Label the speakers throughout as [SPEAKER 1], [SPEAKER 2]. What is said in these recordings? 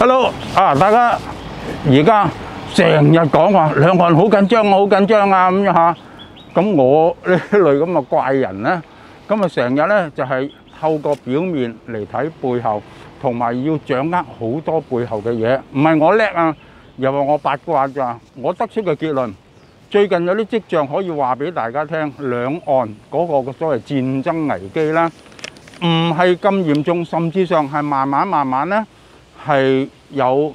[SPEAKER 1] Hello，啊，大家而家成日講話兩岸好緊張啊，好緊張啊咁樣嚇。咁我呢類咁嘅怪人咧，咁啊成日咧就係透過表面嚟睇背後，同埋要掌握好多背後嘅嘢。唔係我叻啊，又話我八卦咋。我得出嘅結論，最近有啲跡象可以話俾大家聽，兩岸嗰個所謂戰爭危機啦，唔係咁嚴重，甚至上係慢慢慢慢咧。係有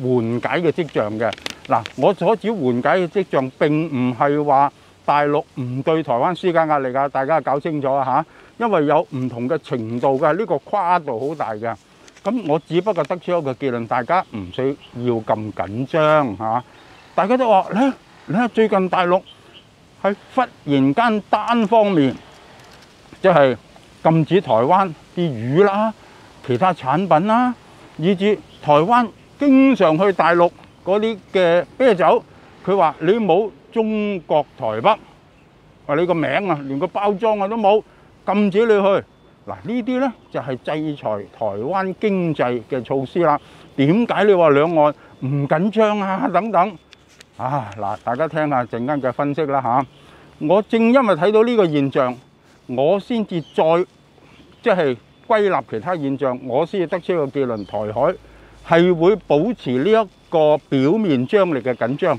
[SPEAKER 1] 緩解嘅跡象嘅。嗱，我所指緩解嘅跡象並唔係話大陸唔對台灣施加壓力啊，大家搞清楚啊嚇。因為有唔同嘅程度嘅，呢個跨度好大嘅。咁我只不過得出一個結論，大家唔需要咁緊張嚇。大家都話咧，你最近大陸係忽然間單方面即係禁止台灣啲魚啦、其他產品啦。以至台灣經常去大陸嗰啲嘅啤酒，佢話你冇中國台北，話你個名啊，連個包裝啊都冇，禁止你去。嗱呢啲呢就係制裁台灣經濟嘅措施啦。點解你話兩岸唔緊張啊？等等啊嗱，大家聽下陣間嘅分析啦嚇。我正因為睇到呢個現象，我先至再即係。歸納其他現象，我先至得出一個結論：台海係會保持呢一個表面張力嘅緊張，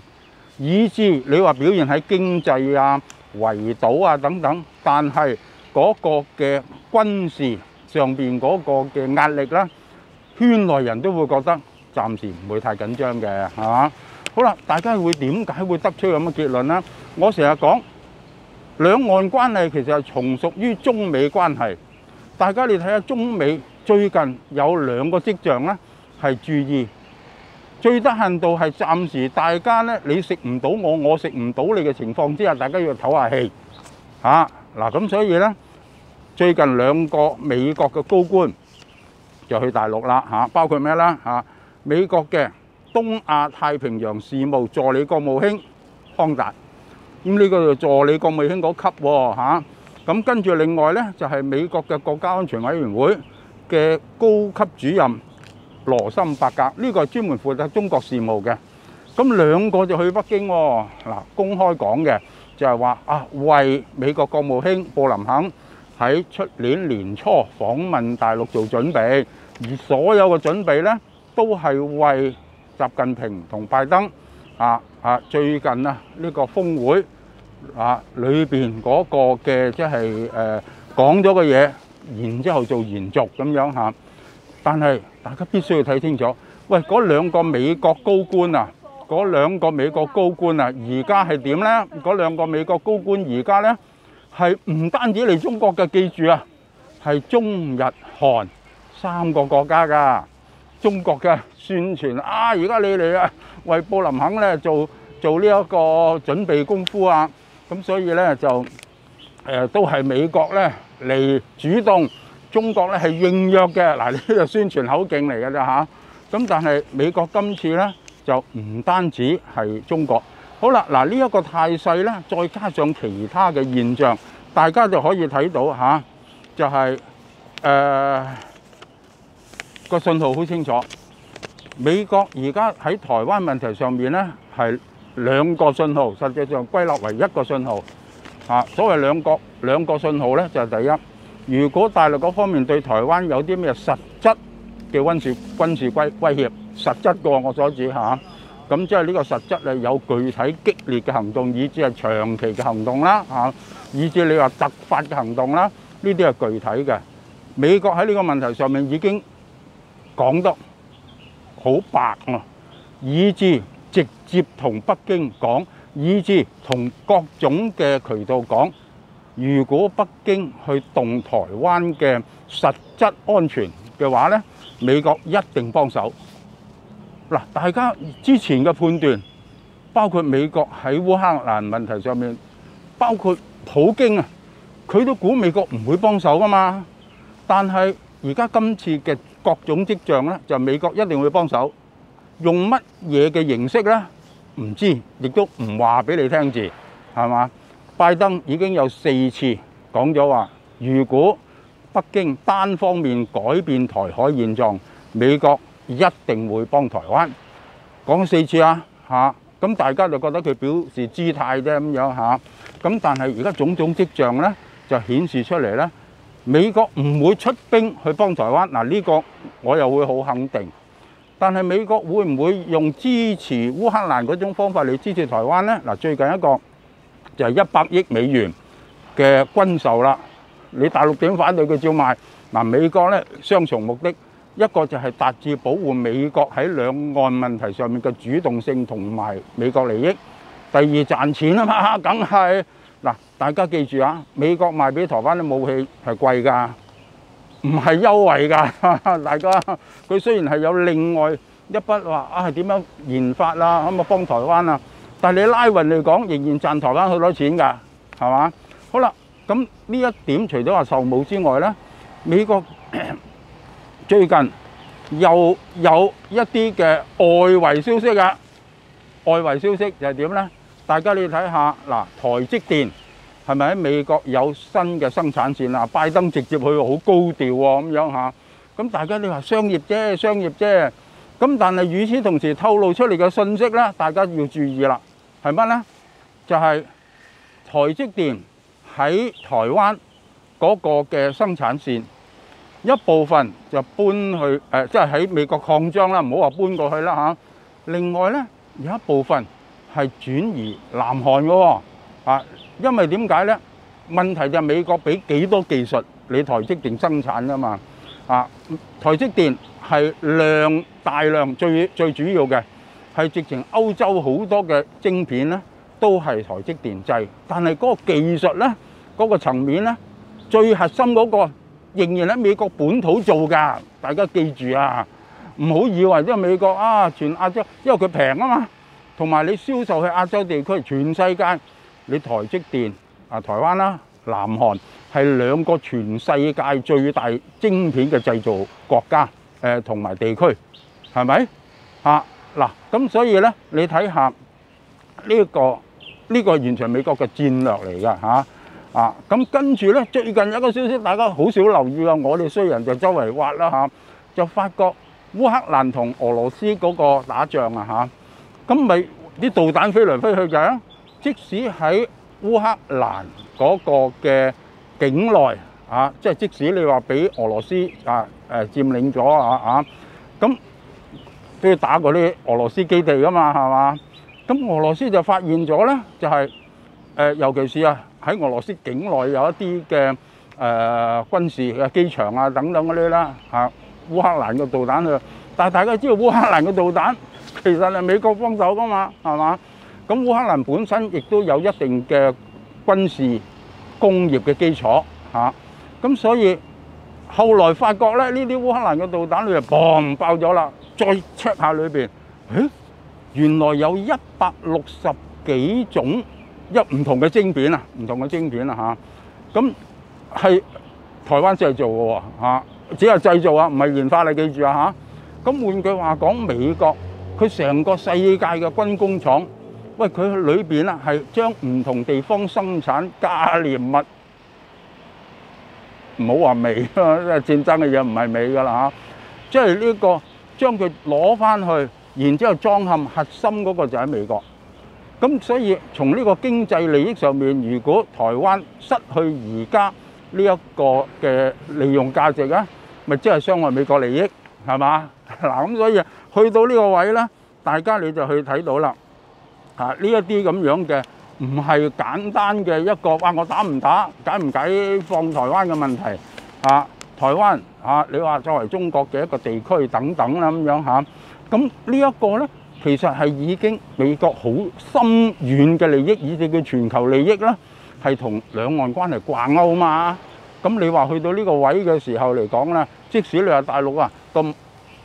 [SPEAKER 1] 以至你話表現喺經濟啊、圍堵啊等等，但係嗰個嘅軍事上邊嗰個嘅壓力啦，圈內人都會覺得暫時唔會太緊張嘅，係嘛？好啦，大家會點解會得出咁嘅結論呢？我成日講兩岸關係其實係從屬於中美關係。大家你睇下中美最近有兩個跡象咧，係注意，最得限度係暫時大家咧，你食唔到我，我食唔到你嘅情況之下，大家要唞下氣嚇嗱。咁所以咧，最近兩個美國嘅高官就去大陸啦嚇，包括咩啦嚇？美國嘅東亞太平洋事務助理國務卿康達，咁呢個就助理國務卿嗰級喎嚇。咁跟住另外呢，就係美國嘅國家安全委員會嘅高級主任羅森伯格，呢個係專門負責中國事務嘅。咁兩個就去北京喎。嗱，公開講嘅就係話啊，為美國國務卿布林肯喺出年年初訪問大陸做準備，而所有嘅準備呢，都係為習近平同拜登啊啊最近啊呢個峯會。啊！裏邊嗰個嘅即係誒講咗嘅嘢，然之後做延續咁樣嚇。但係大家必須要睇清楚，喂，嗰兩個美國高官啊，嗰兩個美國高官啊，而家係點咧？嗰兩個美國高官而家咧係唔單止嚟中國嘅，記住啊，係中日韓三個國家㗎。中國嘅宣傳啊，而家你嚟啊，為布林肯咧做做呢一個準備功夫啊！咁所以咧就誒都係美國咧嚟主動，中國咧係應約嘅。嗱，呢個宣傳口徑嚟嘅啫嚇。咁但係美國今次咧就唔單止係中國。好啦，嗱呢一個態勢咧，再加上其他嘅現象，大家就可以睇到嚇，就係誒個信號好清楚。美國而家喺台灣問題上面咧係兩個信號，實際上歸納為一個信號。啊，所謂兩個兩個信號咧，就係第一，如果大陸嗰方面對台灣有啲咩實質嘅軍事軍事威威脅，實質個我所指嚇，咁即係呢個實質係有具體激烈嘅行動，以至係長期嘅行動啦嚇，以至你話突發嘅行動啦，呢啲係具體嘅。美國喺呢個問題上面已經講得好白啊，以至接同北京講，以至同各種嘅渠道講，如果北京去動台灣嘅實質安全嘅話咧，美國一定幫手。嗱，大家之前嘅判斷，包括美國喺烏克蘭問題上面，包括普京啊，佢都估美國唔會幫手噶嘛。但係而家今次嘅各種跡象咧，就美國一定會幫手。用乜嘢嘅形式咧？唔知，亦都唔話俾你聽住，係嘛？拜登已經有四次講咗話，如果北京單方面改變台海現狀，美國一定會幫台灣。講四次啊嚇，咁大家就覺得佢表示姿態啫咁樣嚇。咁但係而家種種跡象咧，就顯示出嚟咧，美國唔會出兵去幫台灣。嗱呢個我又會好肯定。但係美國會唔會用支持烏克蘭嗰種方法嚟支持台灣咧？嗱，最近一個就係一百億美元嘅軍售啦。你大陸點反對佢照賣？嗱，美國咧雙重目的，一個就係達至保護美國喺兩岸問題上面嘅主動性同埋美國利益。第二賺錢啊嘛，梗係嗱，大家記住啊，美國賣俾台灣嘅武器係貴㗎，唔係優惠㗎。大家佢雖然係有另外一筆話啊，點樣研發啦，咁啊幫台灣啊，但係你拉勻嚟講，仍然賺台灣好多錢㗎，係嘛？好啦。咁呢一點除咗話售武之外咧，美國 最近又有一啲嘅外圍消息㗎！外圍消息就係點咧？大家你睇下嗱，台積電係咪喺美國有新嘅生產線啊？拜登直接去好高調喎，咁樣嚇。咁大家你話商業啫，商業啫。咁但係與此同時透露出嚟嘅信息咧，大家要注意啦，係乜咧？就係台積電。喺台灣嗰個嘅生產線一部分就搬去誒，即係喺美國擴張啦，唔好話搬過去啦嚇。另外咧有一部分係轉移南韓嘅喎啊，因為點解咧？問題就係美國俾幾多技術你台積電生產啊嘛啊？台積電係量大量最最主要嘅係直情歐洲好多嘅晶片咧都係台積電製，但係嗰個技術咧。嗰個層面咧，最核心嗰個仍然喺美國本土做㗎。大家記住啊，唔好以為即係美國啊，全亞洲，因為佢平啊嘛，同埋你銷售去亞洲地區，全世界你台積電啊，台灣啦、南韓係兩個全世界最大晶片嘅製造國家，誒同埋地區，係咪啊？嗱，咁所以咧，你睇下呢個呢個完全美國嘅戰略嚟㗎嚇。啊，咁跟住咧，最近有一個消息，大家好少留意啊！我哋衰人就周圍挖啦嚇，就發覺烏克蘭同俄羅斯嗰個打仗啊嚇，咁咪啲導彈飛嚟飛去嘅。即使喺烏克蘭嗰個嘅境內啊，即係即使你話俾俄羅斯啊誒佔領咗啊啊，咁都要打嗰啲俄羅斯基地噶嘛，係嘛？咁俄羅斯就發現咗咧，就係誒，尤其是啊。喺俄羅斯境內有一啲嘅誒軍事嘅機場啊等等嗰啲啦嚇，烏克蘭嘅導彈啊，但係大家知道烏克蘭嘅導彈其實係美國幫手噶嘛，係嘛？咁烏克蘭本身亦都有一定嘅軍事工業嘅基礎嚇，咁所以後來發覺咧，呢啲烏克蘭嘅導彈佢就嘣爆咗啦，再 check 下裏邊，誒原來有一百六十幾種。一唔同嘅晶片啊，唔同嘅晶片啊嚇，咁係台灣製造嘅喎嚇，只係製造啊，唔係研發，你記住啊嚇。咁換句話講，美國佢成個世界嘅軍工廠，喂佢裏邊啊係將唔同地方生產價廉物，唔好話美啊，戰爭嘅嘢唔係美噶啦嚇，即係呢個將佢攞翻去，然之後裝嵌核心嗰個就喺美國。咁所以從呢個經濟利益上面，如果台灣失去而家呢一個嘅利用價值啊，咪即係傷害美國利益，係嘛？嗱咁所以去到呢個位咧，大家你就去睇到啦。嚇呢一啲咁樣嘅唔係簡單嘅一個哇，我打唔打解唔解放台灣嘅問題啊？台灣啊，你話作為中國嘅一個地區等等啦咁樣嚇，咁呢一個咧。其實係已經美國好深遠嘅利益，以至佢全球利益啦，係同兩岸關係掛鈎嘛。咁你話去到呢個位嘅時候嚟講咧，即使你話大陸啊個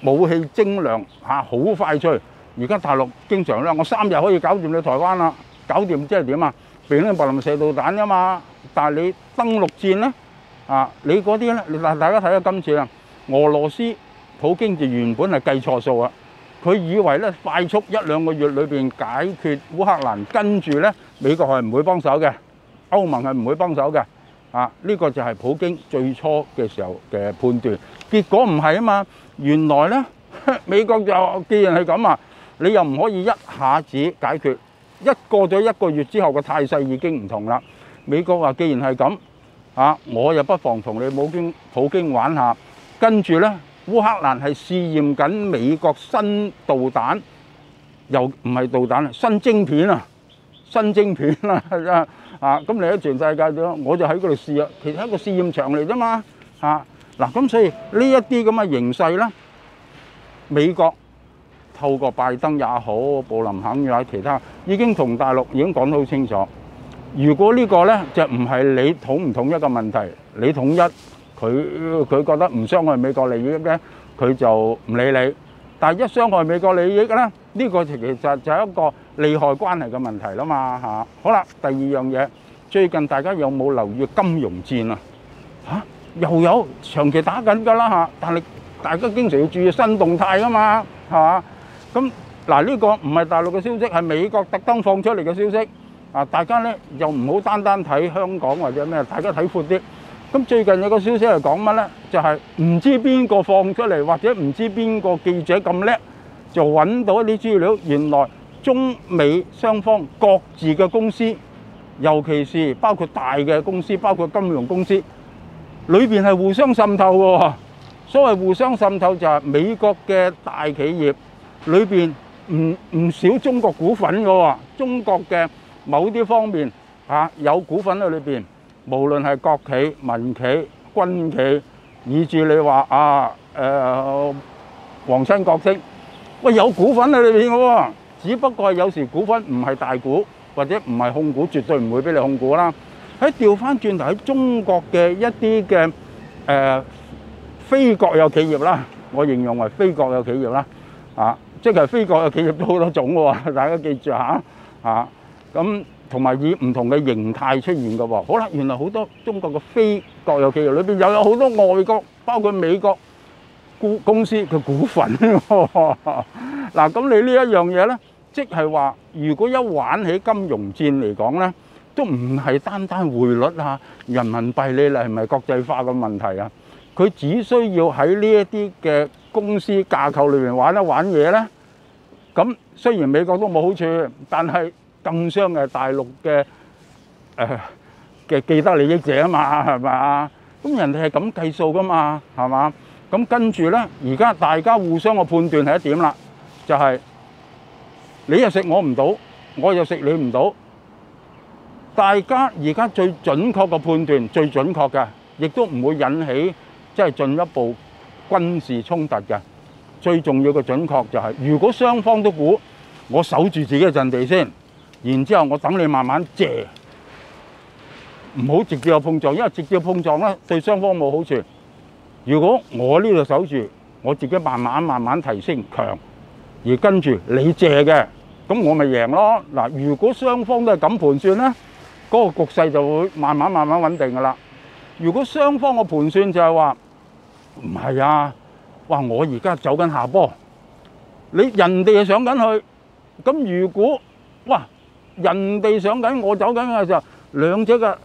[SPEAKER 1] 武器精良嚇好快脆，而家大陸經常咧，我三日可以搞掂你台灣啦，搞掂即係點啊？俾你白林射導彈啊嘛。但係你登陸戰咧啊，你嗰啲咧，嗱大家睇下今次啊，俄羅斯普京就原本係計錯數啊。佢以為咧快速一兩個月裏邊解決烏克蘭，跟住咧美國係唔會幫手嘅，歐盟係唔會幫手嘅。啊，呢個就係普京最初嘅時候嘅判斷。結果唔係啊嘛，原來咧 美國就既然係咁啊，你又唔可以一下子解決，一過咗一個月之後個態勢已經唔同啦。美國話既然係咁啊，我又不妨同你普京普京玩下，跟住呢，烏克蘭係試驗緊美國新導彈，又唔係導彈啊，新晶片啊，新晶片啦啊！啊，咁你喺全世界度，我就喺嗰度試啊，其實係一個試驗場嚟啫嘛啊！嗱，咁所以呢一啲咁嘅形勢咧，美國透過拜登也好，布林肯也好，其他已經同大陸已經講得好清楚。如果呢個咧就唔係你統唔統一嘅問題，你統一佢佢覺得唔傷害美國利益咧，佢就唔理你。但係一傷害美國利益咧，呢個其實就係一個利害關係嘅問題啦嘛嚇。好啦，第二樣嘢，最近大家有冇留意金融戰啊？嚇！又有長期打緊㗎啦嚇，但係大家經常要注意新動態㗎嘛，係嘛？咁嗱呢個唔係大陸嘅消息，係美國特登放出嚟嘅消息。啊，大家咧又唔好單單睇香港或者咩，大家睇闊啲。咁最近有個消息係講乜咧？就係唔知邊個放出嚟，或者唔知邊個記者咁叻，就揾到一啲資料。原來中美雙方各自嘅公司，尤其是包括大嘅公司，包括金融公司。裏邊係互相滲透嘅，所謂互相滲透就係美國嘅大企業裏邊唔唔少中國股份嘅，中國嘅某啲方面嚇有股份喺裏邊，無論係國企、民企、軍企，以至你話啊誒皇親國戚，喂有股份喺裏邊嘅喎，只不過有時股份唔係大股或者唔係控股，絕對唔會俾你控股啦。喺調翻轉頭喺中國嘅一啲嘅誒非國有企業啦，我形容為非國有企業啦，啊，即係非國有企業都好多種喎，大家記住嚇嚇。咁同埋以唔同嘅形態出現嘅喎。好啦，原來好多中國嘅非國有企業裏邊又有好多外國，包括美國股公司嘅股份。嗱，咁你呢一樣嘢咧，即係話，如果一玩起金融戰嚟講咧。都唔係單單匯率啊、人民幣你係咪國際化嘅問題啊？佢只需要喺呢一啲嘅公司架構裏面玩一玩嘢咧。咁雖然美國都冇好處，但係更傷嘅大陸嘅誒嘅既得利益者啊嘛，係咪啊？咁人哋係咁計數噶嘛，係嘛？咁跟住咧，而家大家互相嘅判斷係一點啦，就係你又食我唔到，我又食你唔到。大家而家最準確嘅判斷，最準確嘅，亦都唔會引起即係進一步軍事衝突嘅。最重要嘅準確就係，如果雙方都估我守住自己嘅陣地先，然之後我等你慢慢借，唔好直接有碰撞，因為直接碰撞咧對雙方冇好處。如果我呢度守住，我自己慢慢慢慢提升強，而跟住你借嘅，咁我咪贏咯。嗱，如果雙方都係咁盤算咧。嗰個局勢就會慢慢慢慢穩定噶啦。如果雙方嘅盤算就係話唔係啊，哇！我而家走緊下坡，你人哋又上緊去，咁如果哇人哋上緊，我走緊嘅時候，兩者嘅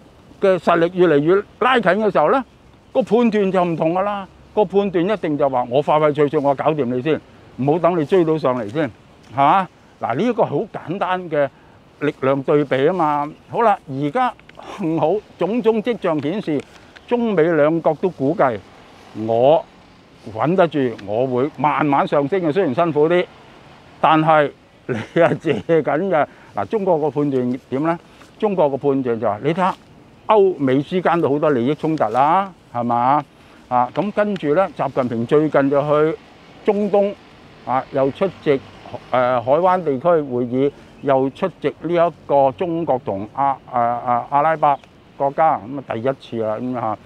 [SPEAKER 1] 嘅實力越嚟越拉近嘅時候咧，個判斷就唔同噶啦。個判斷一定就話我快快脆脆，我搞掂你先，唔好等你追到上嚟先，係嘛？嗱，呢一個好簡單嘅。力量對比啊嘛，好啦，而家幸好種種跡象顯示，中美兩國都估計我穩得住，我會慢慢上升嘅，雖然辛苦啲，但係你係借緊嘅。嗱，中國個判斷點咧？中國個判斷就係你睇下歐美之間都好多利益衝突啦，係嘛啊？咁跟住咧，習近平最近就去中東啊，又出席誒海灣地區會議。又出席呢一個中國同阿阿阿阿拉伯國家咁啊，第一次啦咁嚇。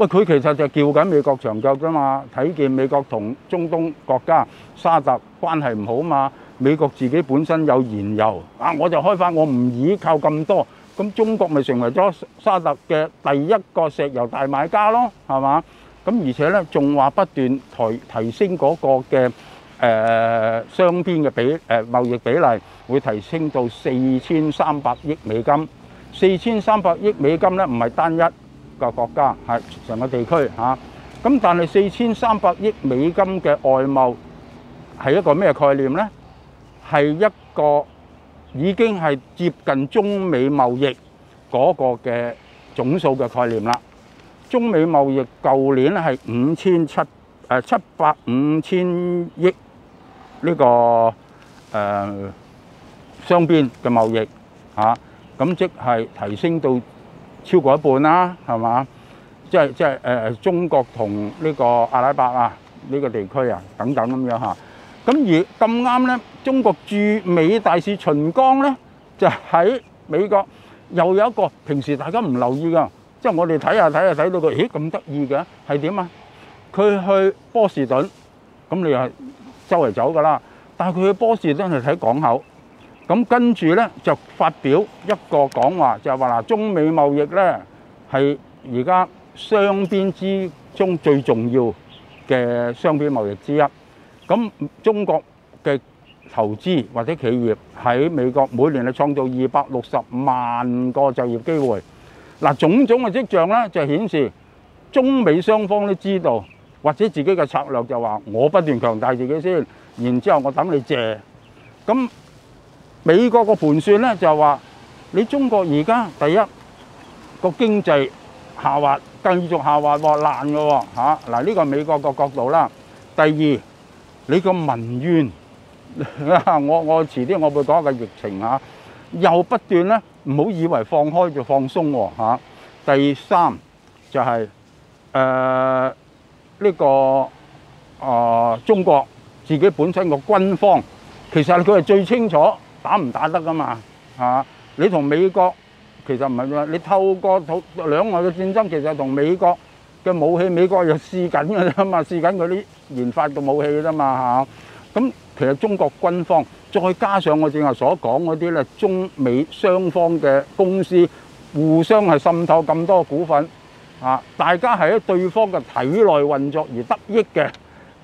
[SPEAKER 1] 喂，佢其實就叫緊美國長腳啫嘛，睇見美國同中東國家沙特關係唔好嘛，美國自己本身有燃油啊，我就開發，我唔依靠咁多，咁中國咪成為咗沙特嘅第一個石油大買家咯，係嘛？咁而且咧仲話不斷提提升嗰個嘅。誒雙邊嘅比誒貿易比例會提升到四千三百億美金，四千三百億美金咧唔係單一個國家，係成個地區嚇。咁但係四千三百億美金嘅外貿係一個咩概念呢？係一個已經係接近中美貿易嗰個嘅總數嘅概念啦。中美貿易舊年係五千七誒七百五千億呢個誒雙邊嘅貿易嚇，咁即係提升到超過一半啦，係嘛？即係即係誒中國同呢個阿拉伯啊呢個地區啊等等咁樣嚇。咁而咁啱咧，中國駐美大使秦剛咧就喺美國，又有一個平時大家唔留意噶，即係我哋睇下睇下睇到佢，咦咁得意嘅係點啊？佢去波士頓，咁你又周圍走噶啦，但係佢去波士頓係睇港口，咁跟住咧就發表一個講話，就係話嗱，中美貿易咧係而家雙邊之中最重要嘅雙邊貿易之一。咁中國嘅投資或者企業喺美國每年係創造二百六十萬個就業機會。嗱，種種嘅跡象咧就顯示中美雙方都知道，或者自己嘅策略就話我不斷強大自己先，然之後我等你借。咁美國個盤算咧就係話你中國而家第一個經濟下滑，繼續下滑喎爛嘅喎嚇。嗱，呢個美國個角度啦。第二你個民怨，我我遲啲我會講個疫情嚇，又不斷咧，唔好以為放開就放鬆喎嚇。第三就係誒呢個啊中國自己本身個軍方，其實佢係最清楚打唔打得噶嘛嚇。你同美國其實唔係話，你透過兩岸嘅戰爭，其實同美國嘅武器，美國又試緊㗎啫嘛，試緊佢啲研發嘅武器㗎啫嘛嚇。咁其實中國軍方再加上我正話所講嗰啲咧，中美雙方嘅公司互相係滲透咁多股份啊，大家係喺對方嘅體內運作而得益嘅。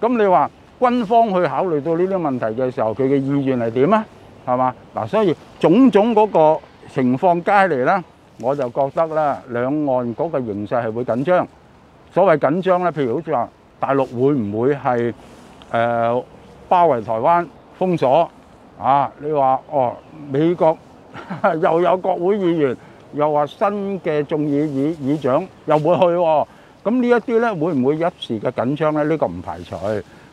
[SPEAKER 1] 咁你話軍方去考慮到呢啲問題嘅時候，佢嘅意願係點啊？係嘛嗱，所以種種嗰個情況加嚟咧，我就覺得咧，兩岸嗰個形勢係會緊張。所謂緊張咧，譬如好似話大陸會唔會係誒包圍台灣封鎖啊？你話哦，美國 又有國會議員，又話新嘅眾議議議長又會去喎。咁呢一啲咧，會唔會一時嘅緊張咧？呢個唔排除。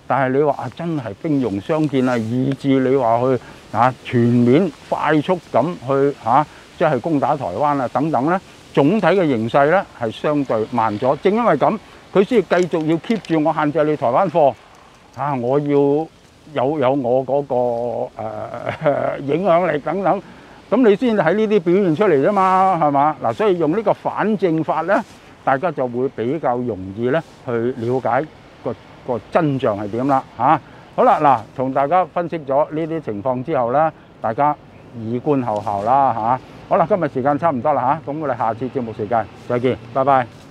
[SPEAKER 1] 但係你話啊，真係兵戎相見啊，以至你話去啊全面快速咁去嚇，即係攻打台灣啊等等咧。總體嘅形勢咧係相對慢咗，正因為咁，佢先繼續要 keep 住我限制你台灣貨啊！我要有有我嗰個誒影響力等等，咁你先喺呢啲表現出嚟啫嘛，係嘛嗱？所以用呢個反證法咧，大家就會比較容易咧去了解個個真相係點啦嚇。好啦，嗱，同大家分析咗呢啲情況之後咧，大家以觀後效啦嚇。好啦，今日時間差唔多啦嚇，咁我哋下次節目時間再見，拜拜。